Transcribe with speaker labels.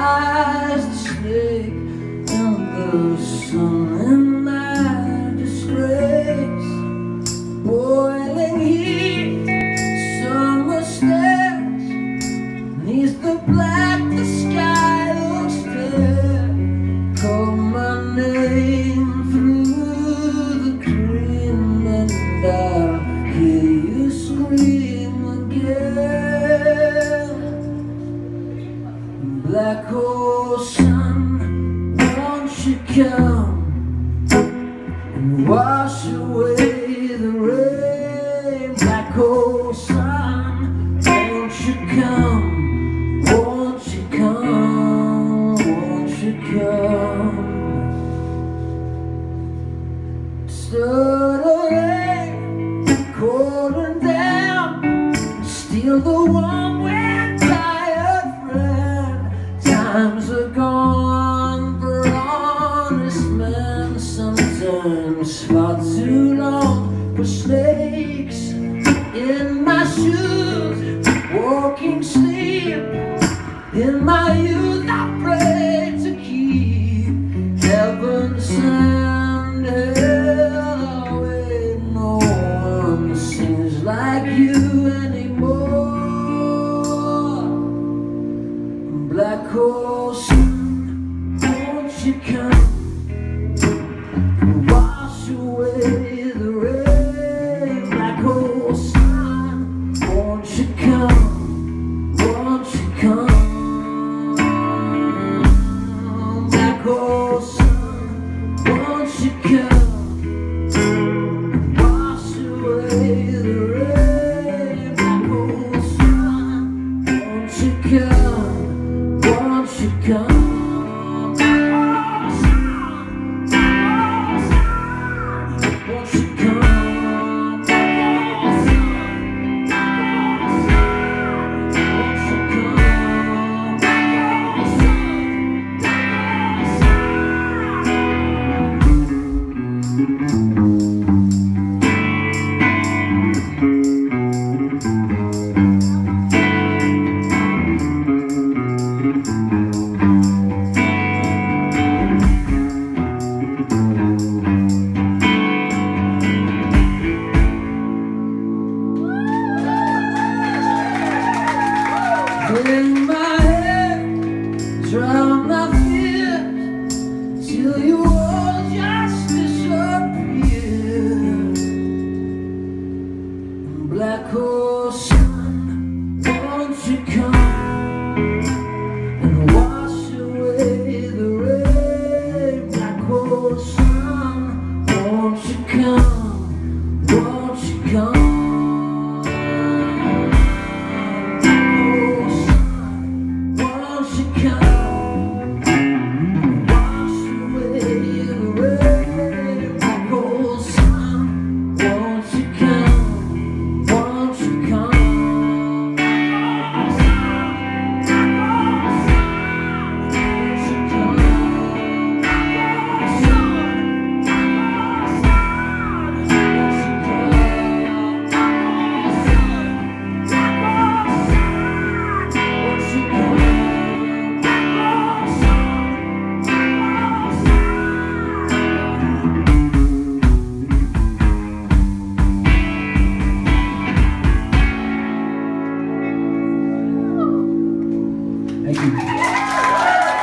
Speaker 1: lies the snake and the sun Hole sun, won't you come and wash away the rain? Black hole sun, won't you come? Won't you come? Won't you come? Stuttering, cooling down, steal the one Times are gone for honest men. Sometimes far too long for snakes you come? Wash away the rain. Sun, won't you come? Won't you come? Sun, won't you come? Wash away black hole.